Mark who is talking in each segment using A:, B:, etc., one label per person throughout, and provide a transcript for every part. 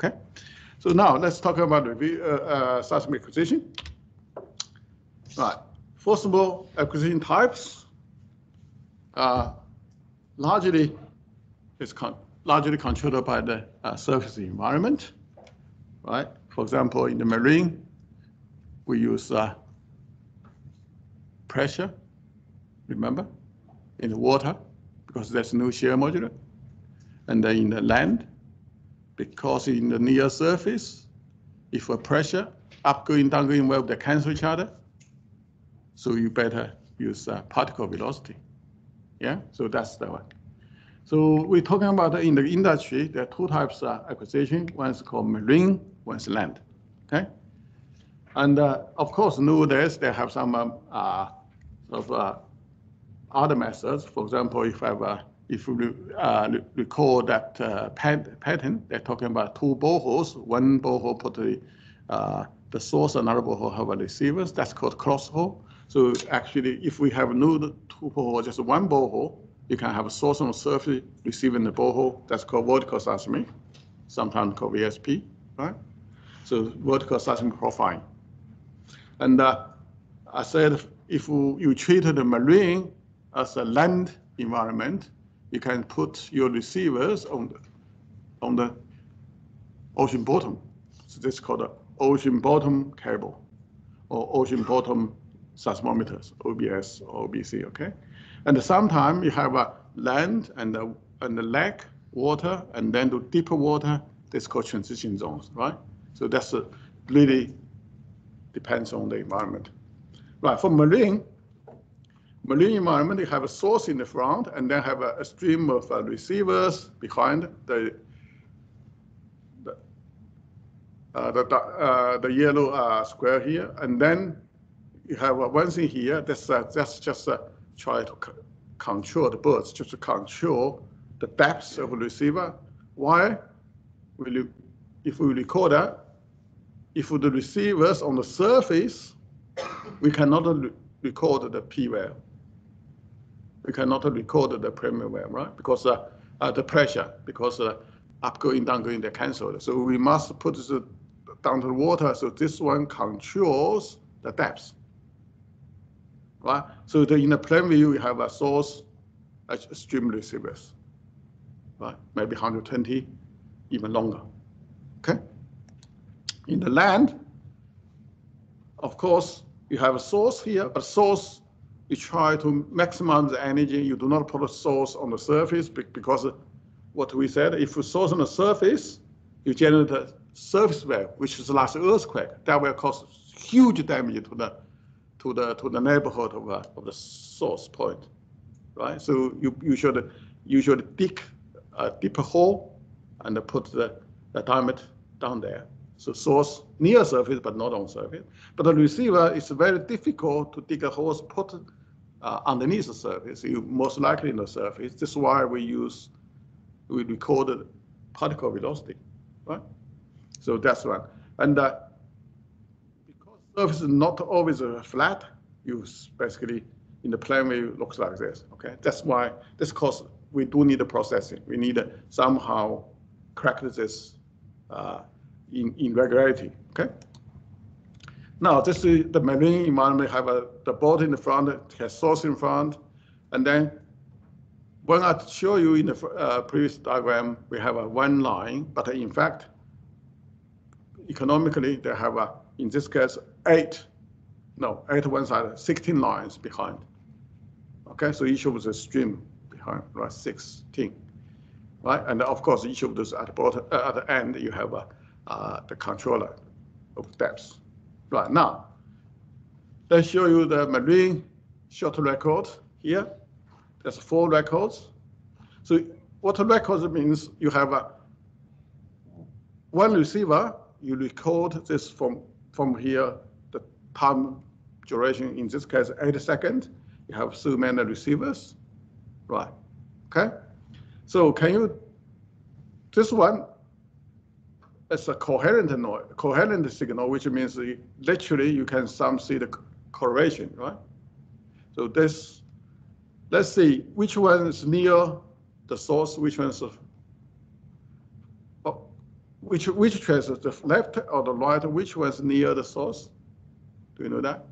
A: Okay, so now let's talk about the uh, uh, seismic acquisition. Right, all, acquisition types uh, largely is con largely controlled by the uh, surface environment, right? For example, in the marine, we use uh, pressure, remember, in the water, because there's no shear modulus. And then in the land, because in the near surface, if a pressure, upgoing, downgoing wave, they cancel each other. So you better use uh, particle velocity. Yeah, so that's the one. So we're talking about in the industry, there are two types of acquisition. One is called marine, one is land. Okay, and uh, of course nowadays they have some um, uh, sort of uh, other methods. For example, if I have a if you uh, recall that uh, pattern, they're talking about two boreholes. One borehole put the, uh, the source, another borehole have a receivers. That's called cross hole. So actually, if we have no two borehole, just one borehole, you can have a source on the surface, receiving the borehole. That's called vertical seismic, sometimes called VSP, right? So vertical seismic profiling. And uh, I said, if you treat the marine as a land environment, you can put your receivers on the, on the ocean bottom. So this is called an ocean bottom cable or ocean bottom seismometers, OBS or OBC, okay? And sometimes you have a land and the, and the lake water and then the deeper water, this called transition zones, right? So that's a, really depends on the environment. Right, for marine, marine environment, you have a source in the front and then have a, a stream of uh, receivers behind the the, uh, the, uh, the yellow uh, square here. And then you have one thing here that's, uh, that's just uh, try to control the birds, just to control the depth of the receiver. Why? Will you, if we record that, if the receivers on the surface, we cannot record the P we cannot record the premium wave, right? Because uh, uh, the pressure, because uh, upgoing, downgoing, they're canceled. So we must put this down to the water. So this one controls the depth, right? So the, in the plane view, you have a source, a stream receivers, right? Maybe 120, even longer, okay? In the land, of course, you have a source here, but source you try to maximize the energy. You do not put a source on the surface because what we said, if you source on the surface, you generate a surface wave, which is like earthquake. That will cause huge damage to the to the to the neighborhood of, uh, of the source point, right? So you you should you should dig a deeper hole and put the, the dynamite down there. So source near surface, but not on surface. But the receiver is very difficult to dig a hole, put uh, underneath the surface, you most likely in the surface. This is why we use, we recorded particle velocity, right? So that's one. And uh, because surface is not always flat, you basically in the plane view looks like this, okay? That's why, this cause we do need the processing. We need to somehow correct this uh, in, in regularity, okay? Now, this is the marine environment have a, the boat in the front, has source in front, and then when I show you in the uh, previous diagram, we have a one line, but in fact, economically, they have a, in this case, eight, no, eight one side, 16 lines behind. Okay, so each of the stream behind, right, 16, right? And of course, each of those at the bottom, uh, at the end, you have a, uh, the controller of depths. Right now, let's show you the marine short record here. There's four records. So what a record means, you have a one receiver, you record this from, from here, the time duration, in this case, eight seconds. You have so many receivers, right? Okay. So can you, this one, it's a coherent noise, coherent signal, which means literally you can some see the correlation, right? So this, let's see which one is near the source, which one is oh, which, which trace is the left or the right, which was near the source? Do you know that?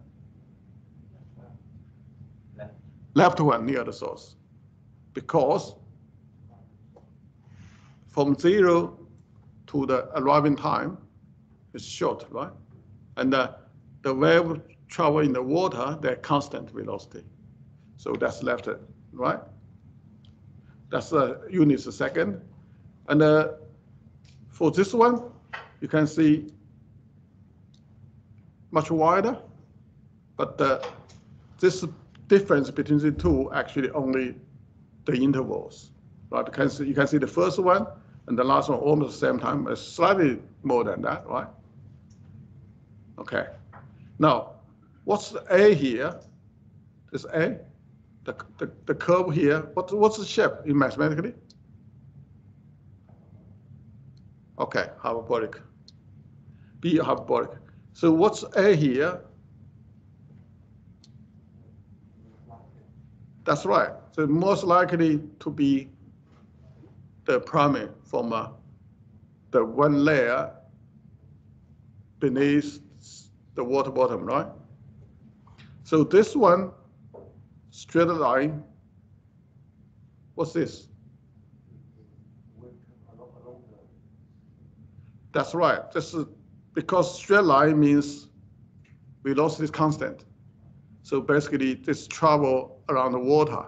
B: Left
A: one near the source. Because from zero to the arriving time is short, right? And uh, the wave travel in the water, they're constant velocity. So that's left, right? That's the units a second. And uh, for this one, you can see much wider, but uh, this difference between the two actually only the intervals, right? See, you can see the first one and the last one almost the same time, uh, slightly more than that, right? Okay. Now, what's the A here? This A, the, the, the curve here, what, what's the shape in mathematically? Okay, hyperbolic. B hyperbolic. So what's A here? That's right. So most likely to be the primary from uh, the one layer beneath the water bottom, right? So this one, straight line, what's this? That's right. This is because straight line means velocity is constant. So basically, this travel around the water,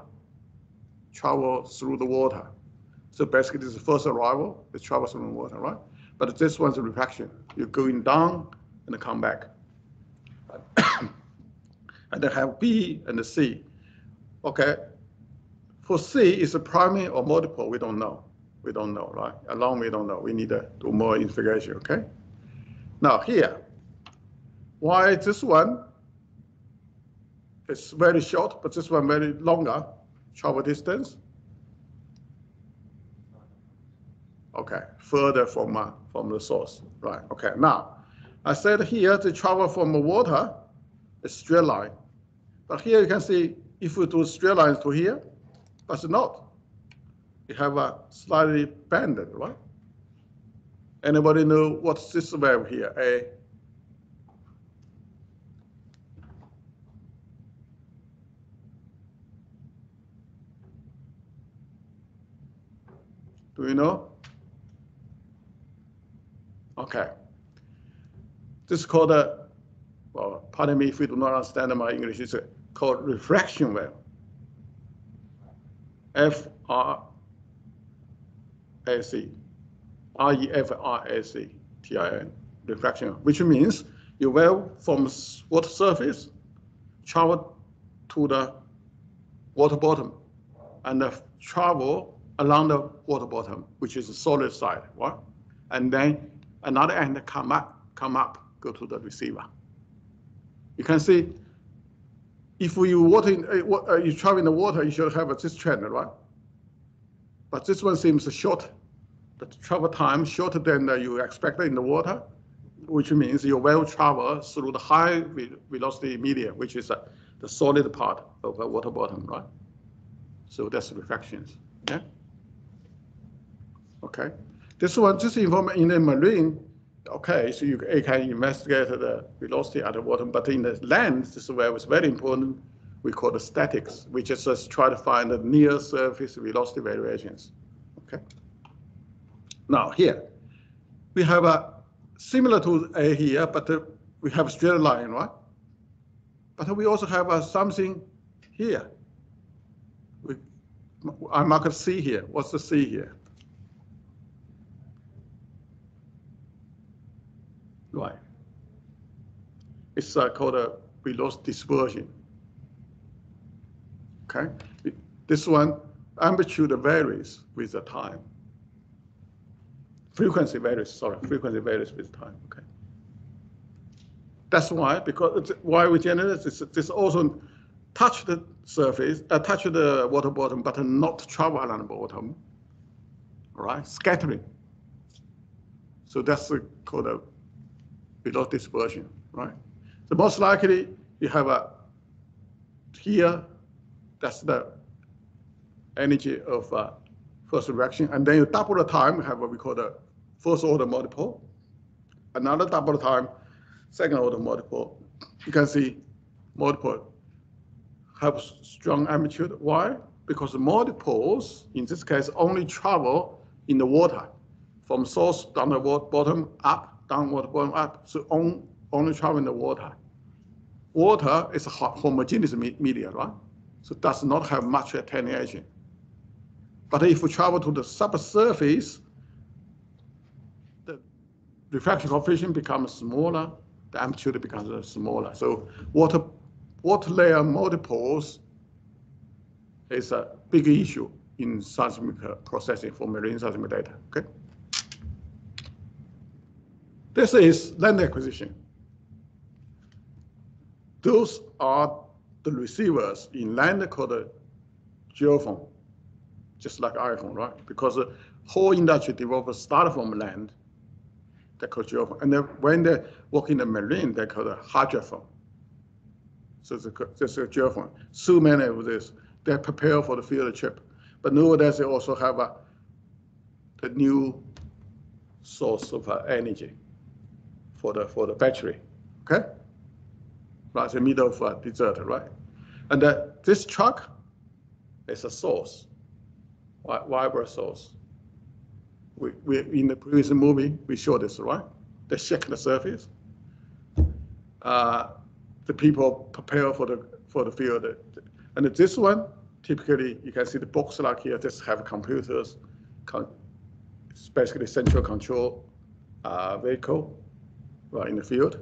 A: travel through the water. So basically, this is the first arrival, it travels through the water, right? But this one's a refraction. You're going down and come back. and then have B and the C. Okay. For C, is a primary or multiple? We don't know. We don't know, right? Along we don't know. We need to do more investigation, okay? Now here, why this one is very short, but this one very longer travel distance? Okay, further from, uh, from the source, right? Okay, now, I said here to travel from the water is straight line. But here you can see if we do straight lines to here, but not. You have a slightly bended, right? Anybody know what's this wave here? A Do you know? Okay. This is called a, well, pardon me if you do not understand my English, it's called refraction wave. F R A C, R E F R A C T I N, refraction, which means you wave from water surface travel to the water bottom and travel along the water bottom, which is the solid side, right? And then another end come up, come up, go to the receiver. You can see if you water in, uh, uh you travel in the water, you should have this trend, right? But this one seems short. The travel time shorter than you expected in the water, which means you will travel through the high velocity medium, which is uh, the solid part of the water bottom, right? So that's reflections, Yeah. Okay. This one, just inform in the marine, okay, so you, you can investigate the velocity at the bottom, but in the land, this is where it's very important, we call the statics, which is just try to find the near surface velocity variations, okay? Now here, we have a similar to A here, but uh, we have a straight line, right? But we also have uh, something here. We, I mark a C here. What's the C here? Right. It's uh, called a velocity dispersion. Okay. This one, amplitude varies with the time. Frequency varies, sorry, frequency varies with time, okay. That's why, because why we generate this, this also touch the surface, uh, touch the water bottom, but not travel along the bottom, right? Scattering. So that's called a below dispersion, right? So most likely you have a here, that's the energy of uh, first reaction, and then you double the time, have what we call the first order multiple, another double the time, second order multiple. You can see multiple have strong amplitude. Why? Because the multiples, in this case, only travel in the water from source down the bottom up, downward going up, so on, only traveling the water. Water is a homogeneous media, right? So does not have much attenuation. But if we travel to the subsurface, the refraction coefficient becomes smaller, the amplitude becomes smaller. So water, water layer multiples is a big issue in seismic processing for marine seismic data, okay? This is land acquisition. Those are the receivers in land called geophone, just like iPhone, right? Because the whole industry developers start from land, they call geophone. And then when they work in the marine, they call it hydrophone. So it's a, a geophone. So many of this, they prepare for the field trip. But nowadays they also have a, the new source of uh, energy for the for the battery. Okay, right, in the middle of a desert, right? And uh, this truck is a source, Viber source. We, we in the previous movie we showed this, right? They shake the surface. Uh, the people prepare for the for the field, and this one typically you can see the box like here. Just have computers, it's basically central control uh, vehicle right, in the field.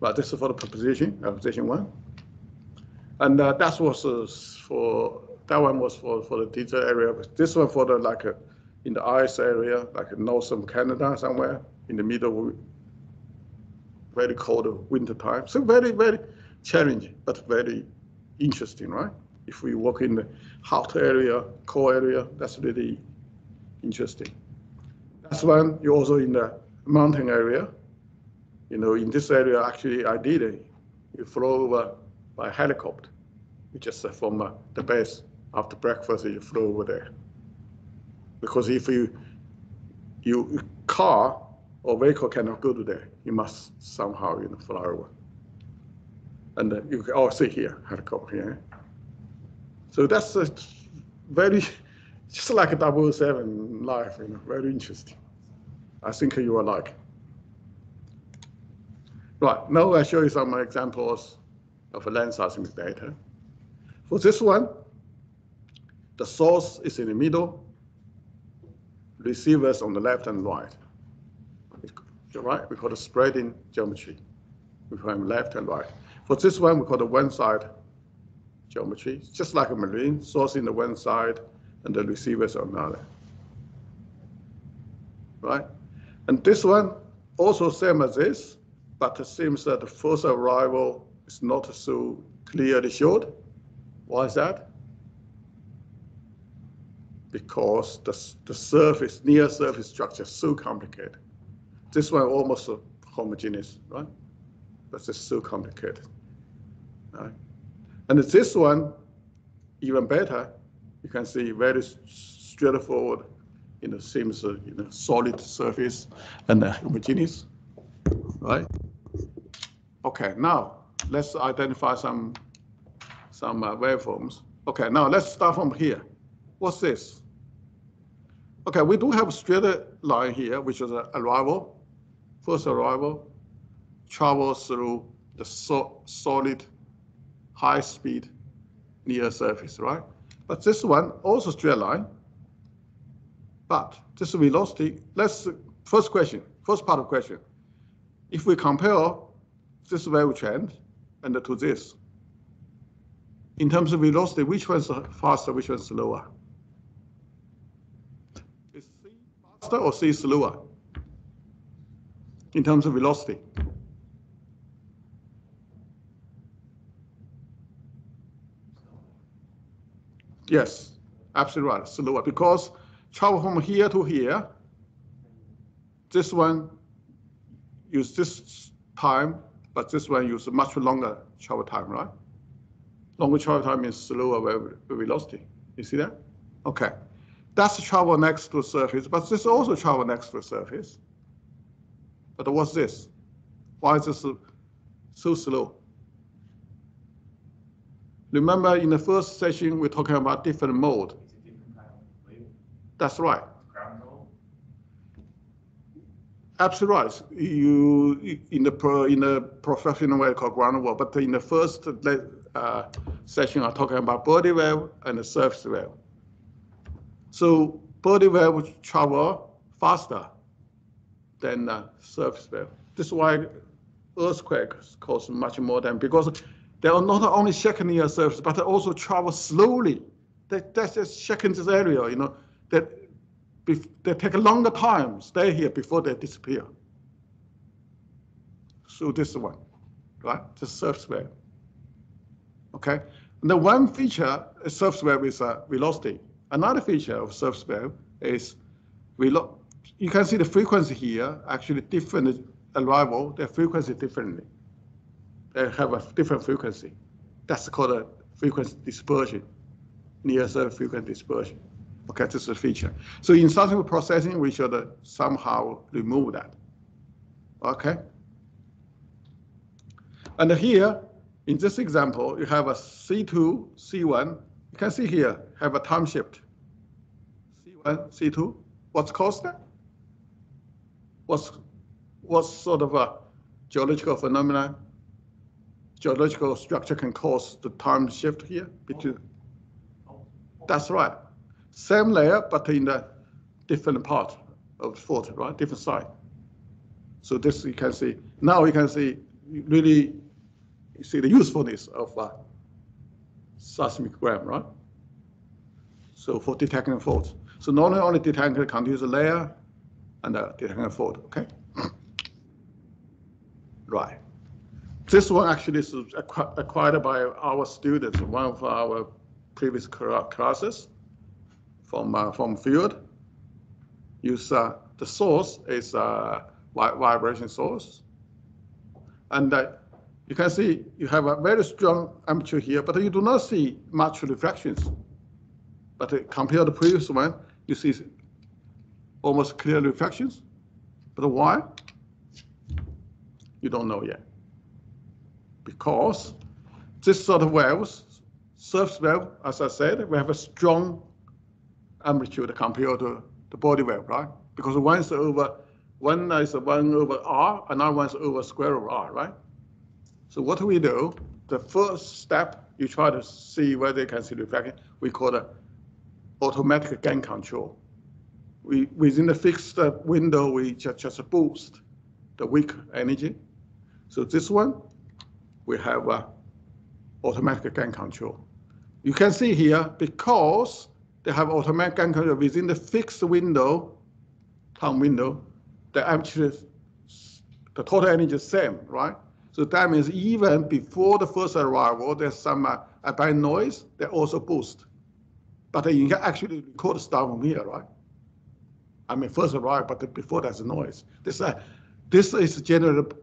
A: Right, this is for the proposition, uh, position one. And uh, that was uh, for, that one was for, for the desert area. This one for the, like, uh, in the ice area, like in northern Canada somewhere, in the middle, of very cold winter time. So very, very challenging, but very interesting, right? If we work in the hot area, cold area, that's really interesting. That's one, you're also in the mountain area, you know, in this area, actually, I did it. You flew over by helicopter. You just uh, from uh, the base after breakfast, you flew over there. Because if you, you car or vehicle cannot go to there, you must somehow, you know, fly over. And uh, you can all see here, helicopter here. So that's a very, just like a 007 life, you know, very interesting. I think you are like. Right, now I'll show you some examples of land seismic data. For this one, the source is in the middle, receivers on the left and right. Right, we call it spreading geometry. We call them left and right. For this one, we call the one side geometry, just like a marine, source in the one side and the receivers on the other. Right? And this one, also same as this, but it seems that the first arrival is not so clearly showed. Why is that? Because the, the surface, near surface structure is so complicated. This one almost homogeneous, right? But it's so complicated. Right? And this one, even better, you can see very straightforward, you know, seems, uh, you know, solid surface and uh, homogeneous, right? Okay, now let's identify some some uh, waveforms. Okay, now let's start from here. What's this? Okay, we do have a straight line here, which is an arrival, first arrival, travels through the so solid, high speed near surface, right? But this one also straight line, but this velocity, let's, first question, first part of question. If we compare this wave trend and to this. In terms of velocity, which one's faster, which one's slower? Is C faster or C slower? In terms of velocity. Yes, absolutely right, slower, because travel from here to here, this one use this time but this one uses much longer travel time, right? Longer travel time means slower velocity. You see that? Okay. That's travel next to surface, but this also travel next to surface. But what's this? Why is this so, so slow? Remember in the first session, we're talking about different mode. That's right. Absolutely right. You in the pro, in the professional way called ground wave, but in the first uh, session, I'm talking about body wave and the surface wave. So body wave travel faster than uh, surface wave. This is why earthquakes cause much more than because they are not only shaking near surface, but they also travel slowly. They, that's just shaking this area, you know, that they take a longer time, stay here before they disappear. So this one, right? The surface wave. Okay. And the one feature of surface wave is uh, velocity. Another feature of surface wave is you can see the frequency here, actually different arrival, their frequency differently. They have a different frequency. That's called a frequency dispersion, near surface frequency dispersion. Okay, this is a feature. So in subsequent processing, we should uh, somehow remove that. Okay. And here, in this example, you have a C2, C1. You can see here, have a time shift. C1, C2. What's caused that? What's, what sort of a geological phenomena, geological structure can cause the time shift here between? That's right. Same layer, but in the different part of the fault, right? Different side. So this you can see, now you can see really you see the usefulness of uh, seismogram, right? So for detecting faults. So not only detecting the continuous layer and uh, detecting fault, okay? right. This one actually is acquired by our students, one of our previous classes from uh, from field. Use uh, the source is a uh, vibration source, and uh, you can see you have a very strong amplitude here, but you do not see much reflections. But uh, compared to the previous one, you see almost clear reflections. But why? You don't know yet. Because this sort of waves, surface wave, as I said, we have a strong amplitude compared to the body wave, right? Because one is over, one is one over r, another one is over square of r, right? So what do we do? The first step, you try to see whether you can see the reflection. We call it automatic gain control. We within the fixed window, we just, just boost the weak energy. So this one, we have a automatic gain control. You can see here because they have automatic gain control within the fixed window, time window, the amplitude, the total energy is same, right? So that means even before the first arrival, there's some uh, noise, they also boost. But you can actually record stuff from here, right? I mean, first arrival, but before there's a noise. This, uh, this is generated,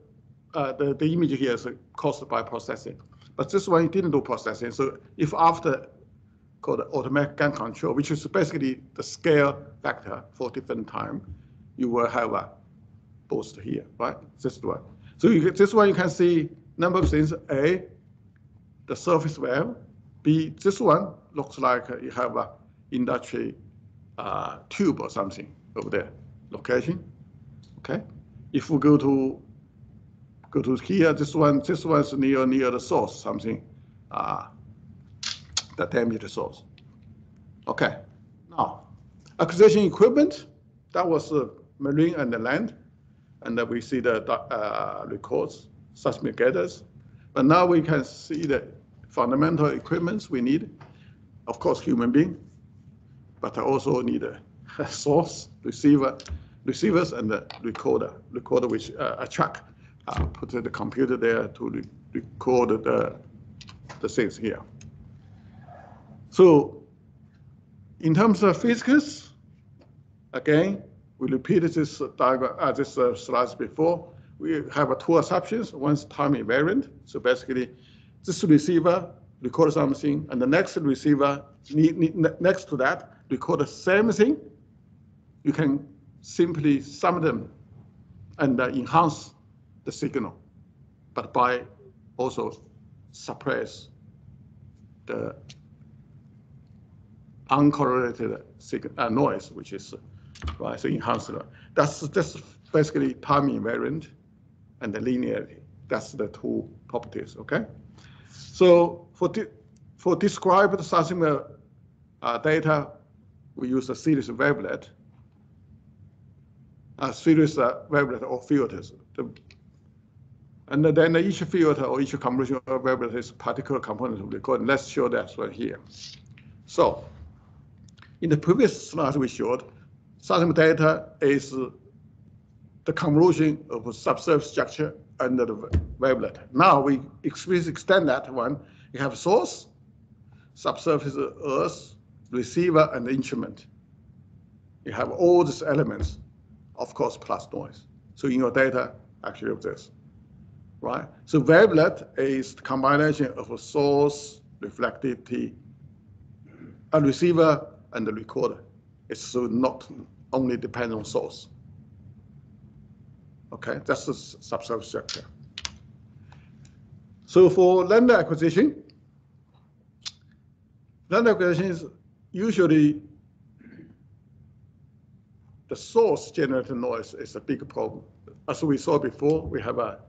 A: uh, the, the image here is caused by processing. But this one didn't do processing. So if after called automatic gain control, which is basically the scale factor for different time, you will have a boost here, right? This one. So you, this one you can see number of things. A, the surface wave. B, this one looks like you have a industry uh, tube or something over there, location. Okay. If we go to go to here, this one, this one's near near the source, something. Uh, the temperature source. Okay, now acquisition equipment, that was uh, marine and the land, and then we see the uh, records, seismometers. But now we can see the fundamental equipments we need. Of course, human being, but I also need a, a source, receiver, receivers, and the recorder, recorder which uh, a track, uh, put the computer there to re record the, the things here. So in terms of physics, again, we repeated this diagram, uh, this uh, before. We have uh, two assumptions. One's time invariant. So basically, this receiver records something, and the next receiver next to that record the same thing, you can simply sum them and uh, enhance the signal, but by also suppress the uncorrelated uh, noise, which is right, so enhanced. That's just basically time invariant and the linearity. That's the two properties, okay? So for, for describe something uh, data, we use a series wavelet, a series wavelet or filters. The, and then each filter or each convolution wavelet is a particular component of the code. Let's show that right here. So in the previous slide we showed, seismic data is the convolution of a subsurface structure under the wavelet. Now we extend that one. You have source, subsurface earth, receiver, and instrument. You have all these elements, of course, plus noise. So in your data, actually of this, right? So wavelet is the combination of a source, reflectivity, a receiver, and the recorder. It's so not only depend on source. Okay, that's the subsurface structure. So for land acquisition, land acquisition is usually the source generated noise is a big problem. As we saw before, we have a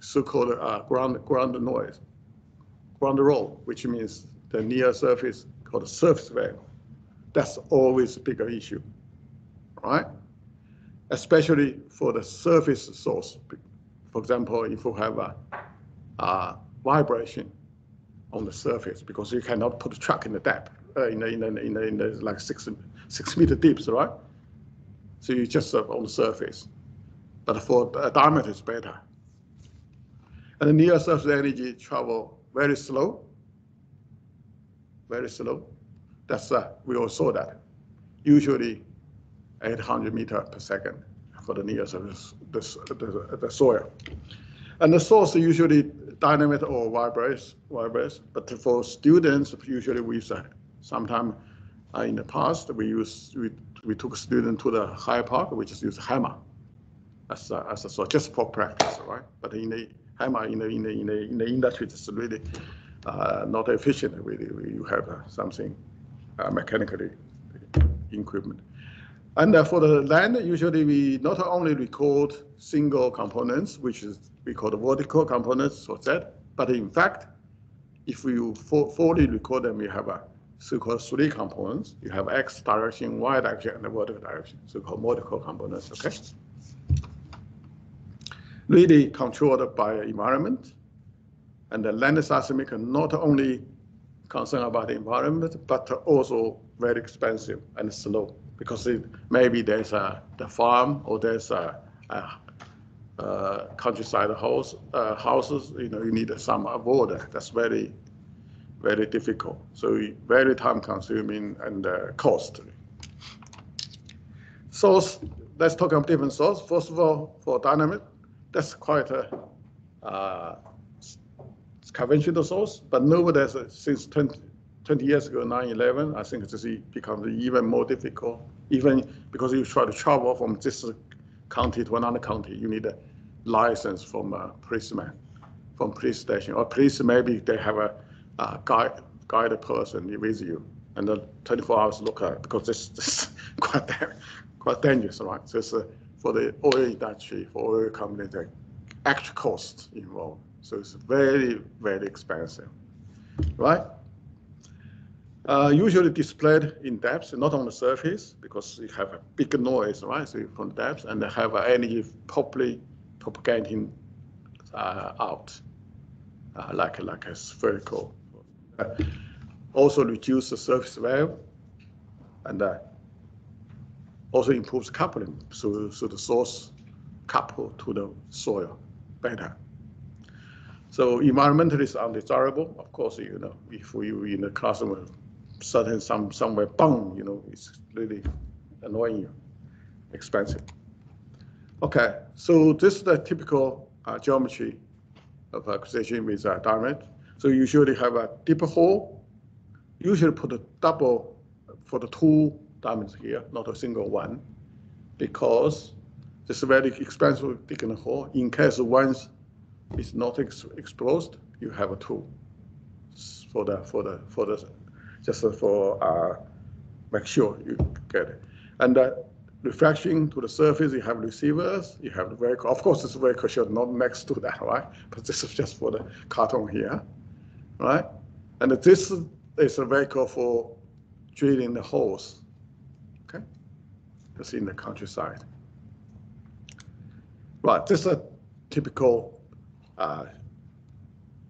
A: so-called uh, ground ground noise, ground roll, which means the near surface called surface wave. That's always a bigger issue, right? Especially for the surface source. For example, if you have a, a vibration on the surface, because you cannot put a truck in the depth, uh, in, the, in, the, in, the, in the like six, six meter deep, right? So you just uh, on the surface. But for the diameter, it's better. And the near surface energy travel very slow, very slow. That's uh, we all saw that. Usually 800 meter per second for the near surface, the, the, the soil. And the source usually dynamite or vibrates, vibrates. But for students, usually we use sometimes uh, in the past we use we, we took a student to the Hyde Park, we just use hammer as a, as a so just for practice, right? But in the hammer in the in the in the, in the industry, it's really uh, not efficient. Really, you have uh, something uh, mechanically equipment. And uh, for the land, usually we not only record single components, which is we call the vertical components for that, but in fact, if you fully record them, you have a so-called three components. You have x direction, y direction, and the vertical direction, so-called multiple components, okay? Really controlled by environment. And the land seismic not only concerned about the environment, but also very expensive and slow because it, maybe there's a the farm or there's a, a, a countryside house uh, houses. You know, you need some water. That's very very difficult. So very time consuming and uh, costly. Source. Let's talk about different source. First of all, for dynamic, that's quite a uh, conventional source, but nowadays, since 20, 20 years ago, 9-11, I think this becomes even more difficult, even because you try to travel from this county to another county, you need a license from a policeman, from police station, or police maybe they have a, a guide, guided person with you, and the 24 hours look at because this, this is quite, quite dangerous, right? It's, uh, for the oil industry, for oil companies, the extra cost involved. So it's very, very expensive, right? Uh, usually displayed in depth, not on the surface, because you have a big noise, right? So from depth, and they have energy properly propagating uh, out, uh, like like a spherical. Also reduce the surface wave, and uh, also improves coupling, so so the source couple to the soil better. So environmentally is undesirable. Of course, you know, if you in the classroom, suddenly some somewhere, boom, you know, it's really annoying you, expensive. Okay, so this is the typical uh, geometry of acquisition with uh, dynamite. So you usually have a deeper hole usually put a double for the two diamonds here, not a single one, because this is very expensive digging a hole. In case one is not ex exposed, you have a tool for the for the for the just for uh, make sure you get it. And uh, reflection to the surface, you have receivers, you have the vehicle. Of course, this vehicle should not next to that, right? But this is just for the carton here, right? And this is a vehicle for drilling the holes, okay? It's in the countryside. Right, this is a typical uh,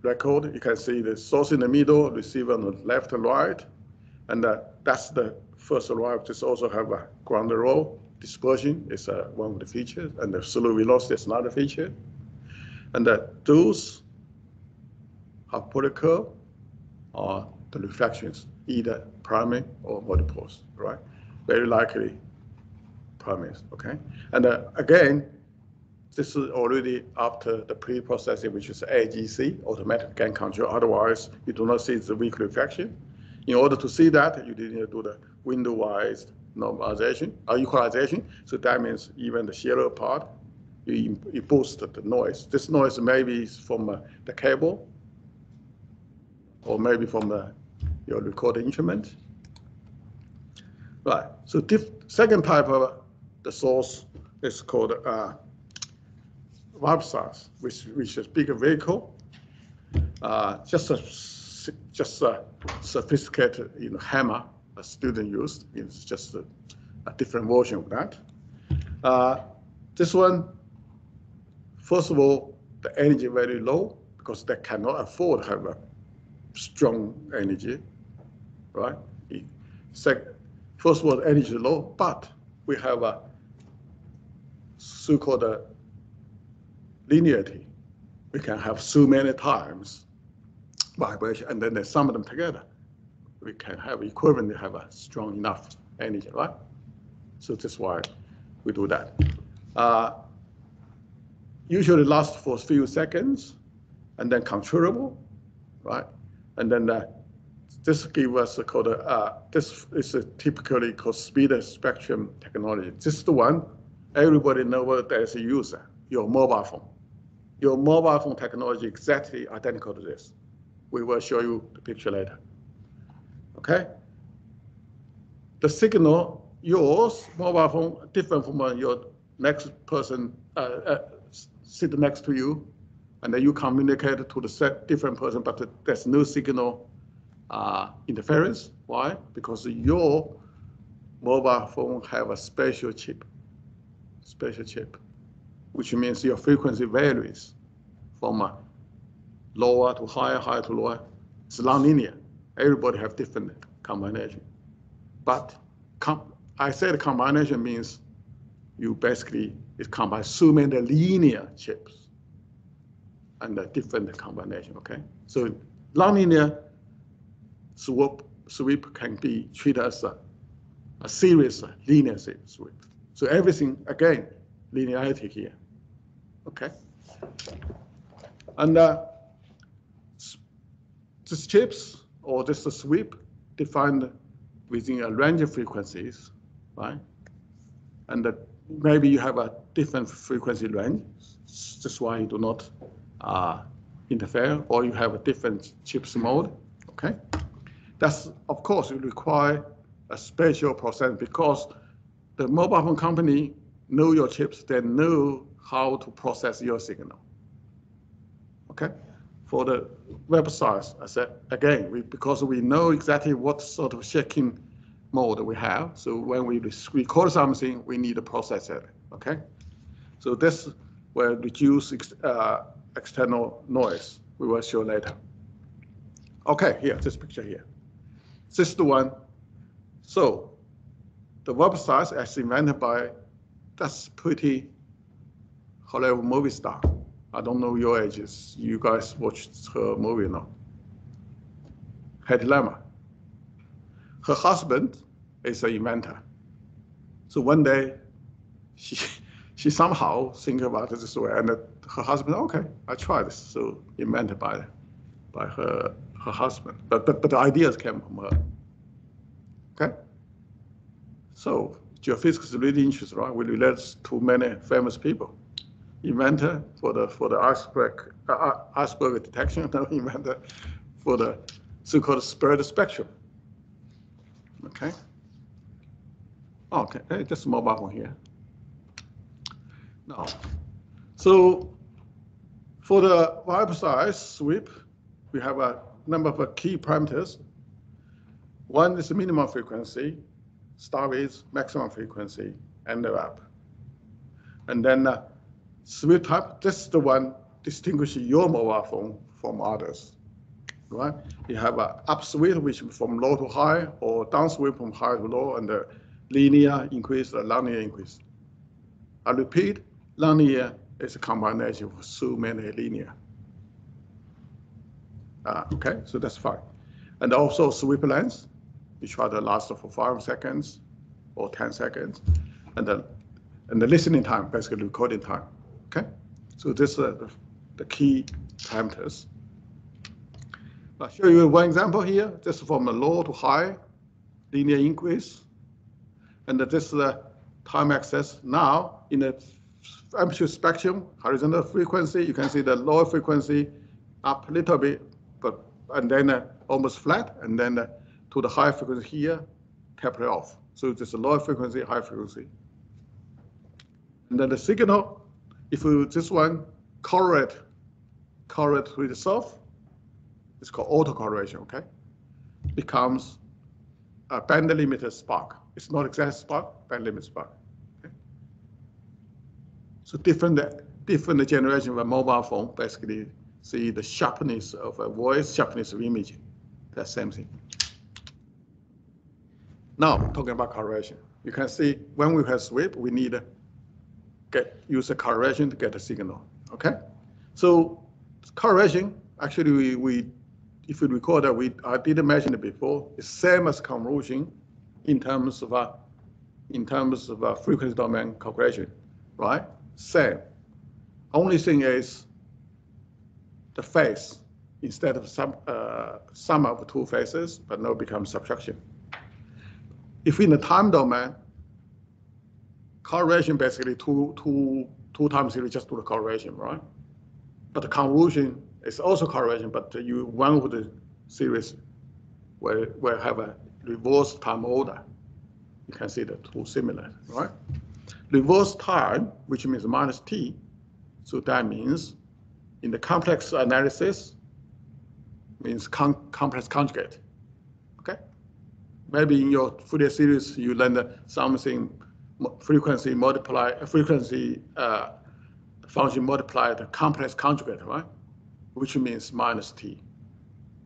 A: record. You can see the source in the middle, receiver on the left and right, and uh, that's the first arrive. This also have a ground roll dispersion is uh, one of the features, and the absolute velocity is another feature. And that those have curve are the reflections, either primary or multiples, right? Very likely primaries, okay? And uh, again, this is already after the pre-processing, which is AGC, automatic gain control. Otherwise, you do not see the weak reflection. In order to see that, you need to do the window-wise normalization or uh, equalization. So that means even the shallow part, you, you boost the noise. This noise maybe is from uh, the cable or maybe from the, your recording instrument. Right, so second type of the source is called uh, source, which, which is bigger vehicle, uh, just a just a sophisticated you know, hammer a student used. It's just a, a different version of that. Uh, this one, first of all, the energy very low because they cannot afford have a strong energy, right? Second, first of all, energy low, but we have a so-called linearity. We can have so many times vibration, and then they sum them together. We can have equivalent have a strong enough energy, right? So that's why we do that. Uh, usually lasts for a few seconds, and then controllable, right? And then uh, this gives us a called uh, this is a typically called spread spectrum technology. This is the one everybody know what there's a user, your mobile phone. Your mobile phone technology exactly identical to this. We will show you the picture later. Okay? The signal, yours, mobile phone, different from uh, your next person uh, uh, sit next to you, and then you communicate to the different person, but there's no signal uh, interference. Why? Because your mobile phone have a special chip, special chip, which means your frequency varies from uh, lower to higher, higher to lower. It's nonlinear. Everybody have different combination. But I said combination means you basically it combines so many linear chips and a different combination, okay? So nonlinear sweep, sweep can be treated as a, a series linear sweep. So everything, again, linearity here, okay? And uh, these chips or just a sweep defined within a range of frequencies, right? And that maybe you have a different frequency range. That's why you do not uh, interfere, or you have a different chips mode. Okay, that's of course you require a special process because the mobile phone company know your chips. They know how to process your signal. Okay for the web Vibroseis, I said, again, we, because we know exactly what sort of shaking mode we have. So when we record something, we need to process it, okay? So this will reduce ex, uh, external noise. We will show later. Okay, here, this picture here. This is the one. So the website is invented by, that's pretty Hollywood movie star. I don't know your ages. You guys watched her movie now. Hedy Lamarr. Her husband is an inventor. So one day, she she somehow think about it this way, and her husband, okay, I try this. So invented by by by her her husband. But but, but the ideas came from her. Okay. So geophysics is really interesting, right? We relate to many famous people. Inventor for the for the iceberg uh, iceberg detection, inventor for the so-called spread spectrum. Okay. Okay, hey, just a mobile phone here. Now, so for the Vibroseis sweep, we have a number of key parameters. One is the minimum frequency, start with maximum frequency, end up. And then uh, sweep type, this is the one distinguishing your mobile phone from others, right? You have a up sweep, which from low to high, or down sweep from high to low, and the linear increase or linear increase. I repeat, linear is a combination of so many linear. Uh, okay, so that's fine. And also sweep length, you try to last for five seconds or 10 seconds. And then and the listening time, basically recording time. Okay, so this is uh, the key parameters. I'll show you one example here. Is from a low to high linear increase. And this is the time axis. Now, in the amplitude spectrum, horizontal frequency, you can see the lower frequency up a little bit, but and then uh, almost flat, and then uh, to the high frequency here, taper off. So it's a lower frequency, high frequency. And then the signal, if this one correlate, correlate with itself, it's called autocorrelation, okay? Becomes a band limited spark. It's not exact spark, band limit spark. So different different generation of a mobile phone basically see the sharpness of a voice, sharpness of image. That same thing. Now talking about correlation, you can see when we have sweep, we need to get use a correlation to get a signal. Okay, so correlation actually we, we if you recall that we I didn't mention it before, it's same as convolution in terms of uh, in terms of uh, frequency domain calculation, right? Same. Only thing is the phase instead of some uh, sum of two phases, but now becomes subtraction. If in the time domain, correlation basically two two two times series just do the correlation, right? But the convolution is also correlation, but you one of the series will will have a reverse time order. You can see the two similar, right? Reverse time, which means minus t, so that means in the complex analysis, means complex conjugate? Maybe in your Fourier series, you learn something frequency multiply, frequency uh, function multiply the complex conjugate, right? Which means minus t.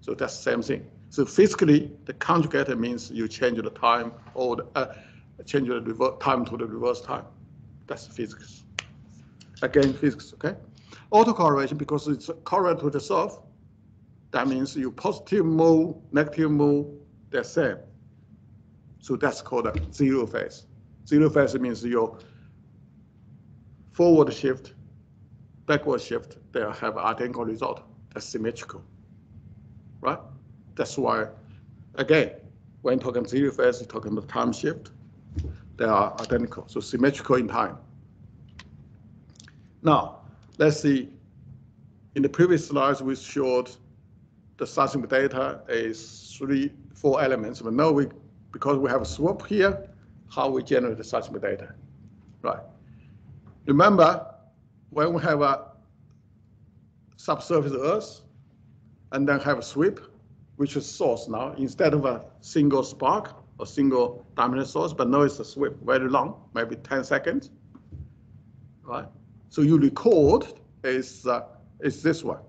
A: So that's the same thing. So physically, the conjugate means you change the time or the, uh, change the reverse time to the reverse time. That's physics. Again, physics, okay? Autocorrelation, because it's correlated to the self, that means you positive move, negative move, they're same. So that's called a zero phase. Zero phase means your forward shift, backward shift, they have identical result. That's symmetrical, right? That's why, again, when talking zero phase, you're talking about time shift. They are identical, so symmetrical in time. Now, let's see. In the previous slides, we showed the seismic data is three, four elements. But now we, because we have a swap here, how we generate seismic data, right? Remember, when we have a subsurface Earth, and then have a sweep, which is source now, instead of a single spark or single dimensional source, but now it's a sweep, very long, maybe 10 seconds, right? So you record is, uh, is this one.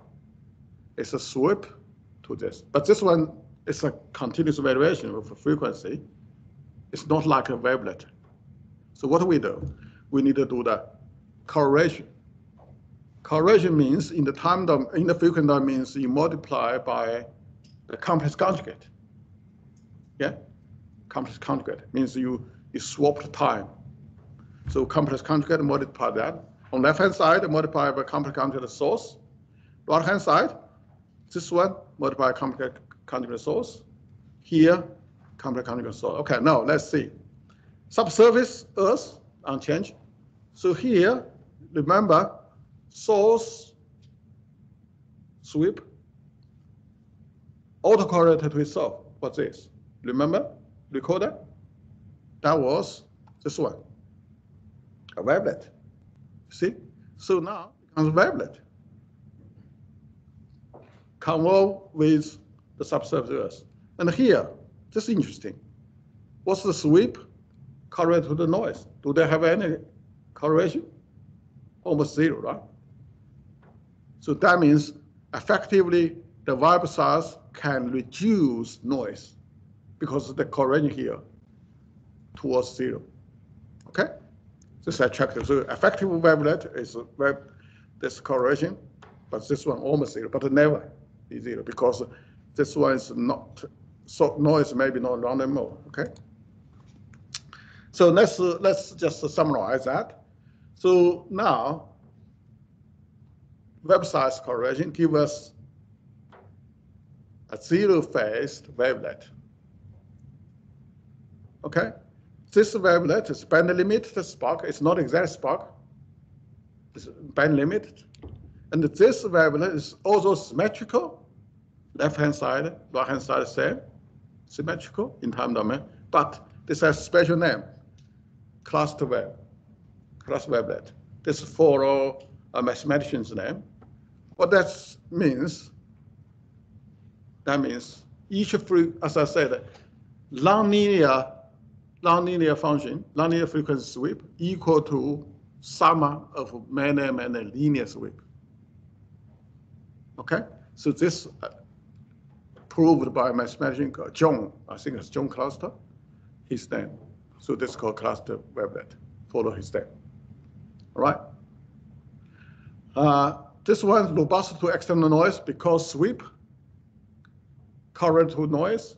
A: It's a sweep to this, but this one is a continuous variation of frequency. It's not like a wavelet. So what do we do? We need to do the correlation. Correlation means in the time domain, in the frequency domain means you multiply by the complex conjugate. Yeah, complex conjugate means you you swap the time. So complex conjugate multiply that. On left hand side, multiply by complex conjugate source. Right hand side, this one multiply complex conjugate source. Here, complex conjugate source. Okay, now let's see. Subsurface Earth unchanged. So here, remember, source sweep autocorrelated to itself. What's this? Remember? Recorder? That was this one, a wavelet. See? So now it becomes wavelet. Convolve with the subsurface Earth. And here, this is interesting. What's the sweep correlated to the noise? Do they have any correlation? Almost zero, right? So that means effectively the Vibroseis can reduce noise because the correlation here towards zero. Okay? This is attractive. So effective wavelet is wave, this correlation, but this one almost zero, but never be zero because this one is not, so noise maybe not random mode, okay? So let's, uh, let's just summarize that. So now, Vibroseis correlation give us a zero-phased wavelet. Okay? This wavelet is band limited spark. It's not exact spark. It's band limited. And this wavelet is also symmetrical. Left-hand side, right-hand side same. Symmetrical in time domain. But this has special name. Klauder wave. Klauder wavelet. This follow a mathematician's name. What that means that means each free, as I said, nonlinear, nonlinear function, nonlinear frequency sweep equal to sum of many, many linear sweep. Okay, so this uh, proved by mathematician John, I think it's John Klauder, his name. So this is called Klauder wavelet, follow his name. All right. Uh, this one is robust to external noise because sweep current to noise,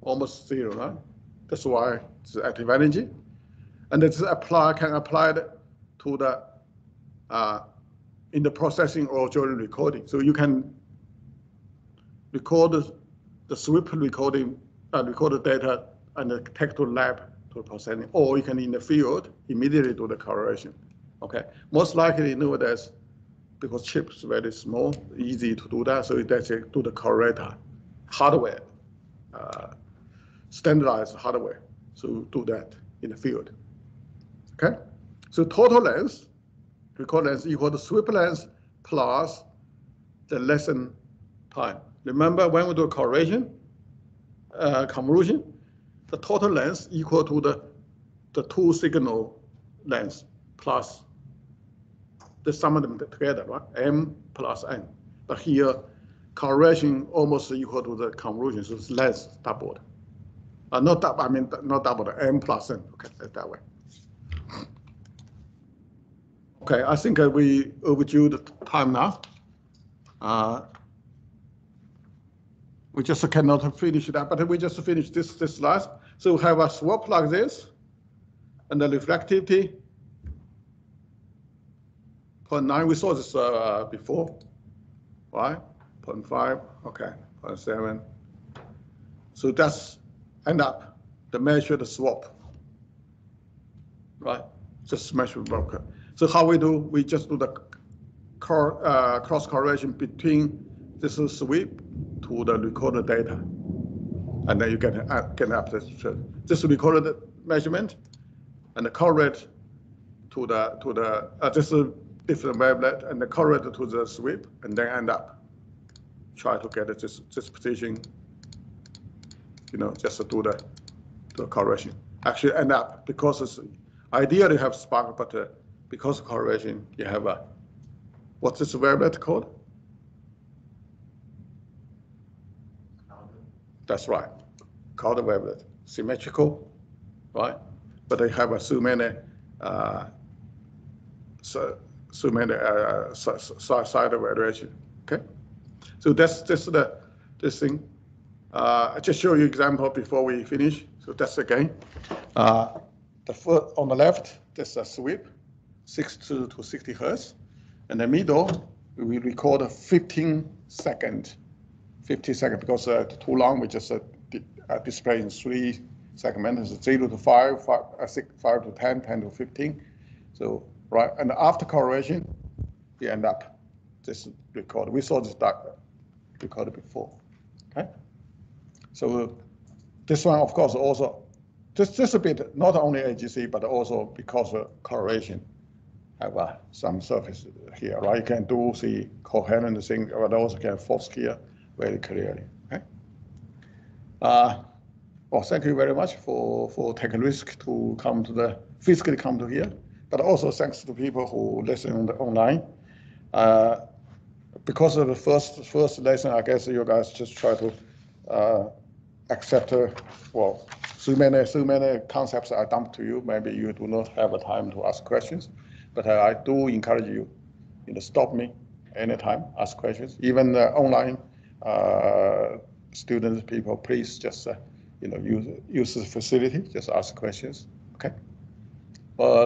A: almost zero, right? That's why it's active energy. And this apply can apply it to the uh, in the processing or during recording. So you can record the sweep recording, uh, record the data and take to lab to processing, or you can in the field immediately do the correlation. Okay, most likely nowadays, because chips very small, easy to do that, so that's do the correlator hardware, uh, standardized hardware. So do that in the field. Okay, so total length, record length equal to sweep length plus the lesson time. Remember when we do a correlation, uh, convolution, the total length equal to the, the two signal lengths plus the sum of them together, right? M plus N. But here, correlation almost equal to the convolution, so it's less doubled. Uh, not double, I mean, not doubled, m plus n, okay, that way. Okay, I think uh, we overdue the time now. Uh, we just cannot finish that, but we just finish this, this last. So we have a swap like this, and the reflectivity, 0.9, we saw this uh, before, right? 0.5, okay, 0.7. So that's end up the measured swap, right? Just measure broker. So how we do, we just do the uh, cross correlation between this sweep to the recorded data. And then you get, uh, get up this, this recorded measurement and the correlate to the, to the, uh, this is different wavelet and the correlate to the sweep and then end up try to get this, this position, you know, just to do the, the correlation. Actually end up, because it's ideally have spark, but uh, because of correlation, you have a, what's this wavelet called? That's right, called a wavelet, symmetrical, right? But they have a so many, uh, so, so many uh, side variation, okay? So that's just the this thing. Uh, I just show you example before we finish. So that's again. Uh, the foot on the left, that's a sweep, 60 to 60 hertz. And the middle, we record a 15 second, 50 second because uh, too long. We just uh, di- display in three segments: zero to five, five, uh, six, five to 10, 10 to 15. So right, and after correlation, we end up this record. We saw this data recorded before. Okay. So this one, of course, also this this a bit not only AGC but also because of correlation have uh, some surface here, right? You can do the coherent thing, but also can force here very clearly. Okay. Uh, well, thank you very much for for taking risk to come to the physically come to here, but also thanks to people who listen online. Uh, because of the first first lesson, I guess you guys just try to uh, accept. Uh, well, so many so many concepts I dumped to you. Maybe you do not have the time to ask questions, but I do encourage you, you know, stop me anytime, ask questions. Even uh, online uh, students, people, please just uh, you know use use the facility, just ask questions. Okay. But